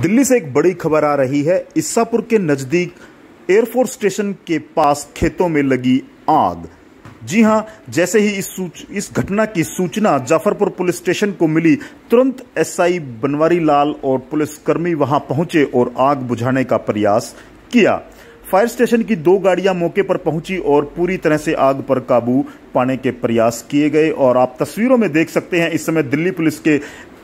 दिल्ली से एक बड़ी खबर आ रही है। इस्सापुर के नज़दीक एयरफोर्स स्टेशन के पास खेतों में लगी आग। जी हाँ, जैसे ही इस इस घटना की सूचना जाफरपुर पुलिस स्टेशन को मिली, तुरंत एसआई बनवारी लाल और पुलिसकर्मी वहाँ पहुँचे और आग बुझाने का प्रयास किया। फायर स्टेशन की दो गाड़ियाँ मौके पर पहुँची और पूरी तरह से आग पर काबू पाने के प्रयास किए गए। और आप तस्वीरों में देख सकते हैं, इस समय दिल्ली पुलिस के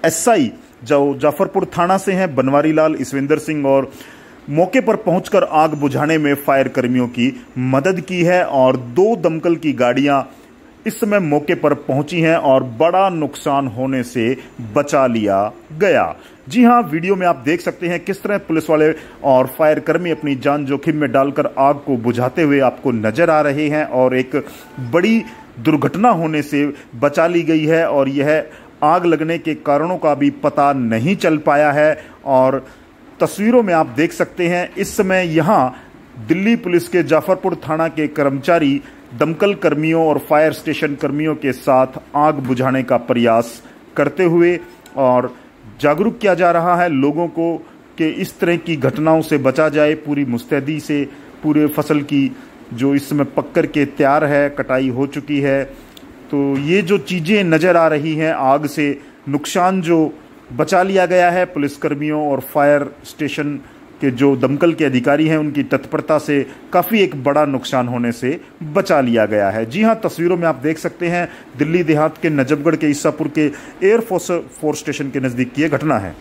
एसआई जो जाफरपुर थाना से हैं बनवारी लाल इसविंदर सिंह और मौके पर पहुंचकर आग बुझाने में फायर कर्मियों की मदद की है और दो दमकल की गाड़ियाँ इस समय मौके पर पहुँची हैं और बड़ा नुकसान होने से बचा लिया गया। जी हाँ, वीडियो में आप देख सकते हैं किस तरह पुलिस वाले और फायर कर्मी अपनी जान जोखिम में डालकर आग को बुझाते हुए आपको नज़र आ रहे हैं और एक बड़ी दुर्घटना होने से बचा ली गई है और यह आग लगने के कारणों का भी पता नहीं चल पाया है और तस्वीरों में आप देख सकते हैं, इस समय यहाँ दिल्ली पुलिस के जाफरपुर थाना के कर्मचारी, दमकल कर्मियों और फायर स्टेशन कर्मियों के साथ आग बुझाने का प्रयास करते हुए और जागरूक किया जा रहा है लोगों को कि इस तरह की घटनाओं से बचा जाए, पूरी मुस्तैदी से पूरे फ़सल की जो इस समय पक्कर के तैयार है, कटाई हो चुकी है तो ये जो चीज़ें नज़र आ रही हैं आग से, नुकसान जो बचा लिया गया है पुलिसकर्मियों और फायर स्टेशन के जो दमकल के अधिकारी हैं, उनकी तत्परता से काफ़ी एक बड़ा नुकसान होने से बचा लिया गया है। जी हाँ, तस्वीरों में आप देख सकते हैं, दिल्ली देहात के नजबगढ़ के ईसापुर के एयरफोर्स फोर्स स्टेशन के नज़दीक की यह घटना है।